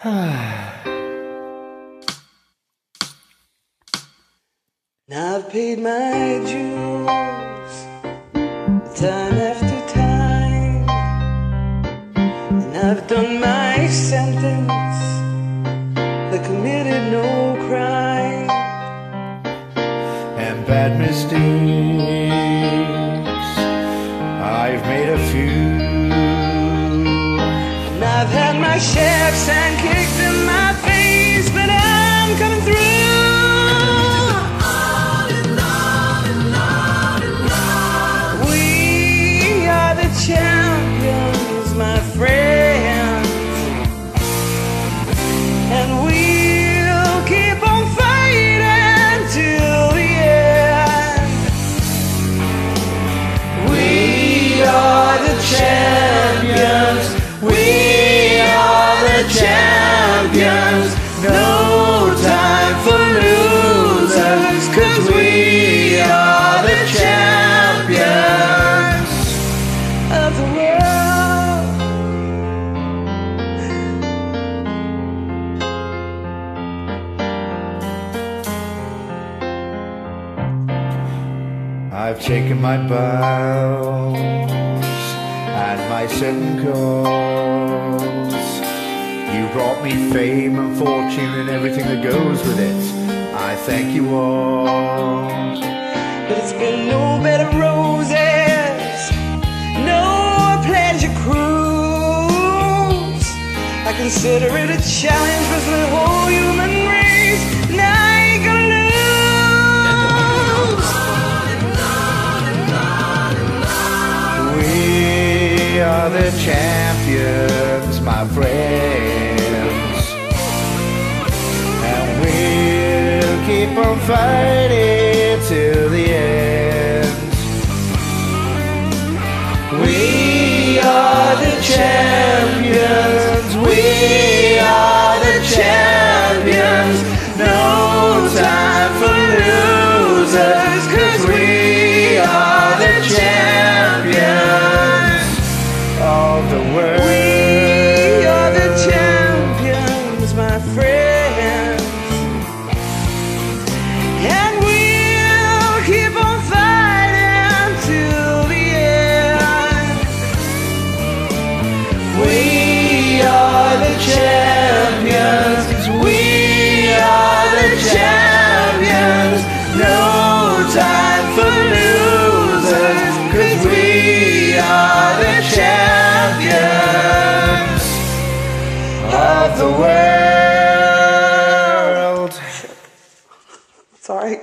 Now I've paid my dues time after time, and I've done my sentence. I committed no crime. and bad mistakes. I've made a few. I've had my shafts and kicked in my No time for losers, cause we are the champions of the world. I've taken my bows and my second calls. You brought me fame and fortune and everything that goes with it. I thank you all. But it's been no bed of roses, no pleasure cruise. I consider it a challenge for the whole human race. I lose. We are the champions, my friends. On fighting till the end. We are the champions. We are the champions. No time for losers, cause we are the champions. Of the world. We are the champions, my friends. Sorry.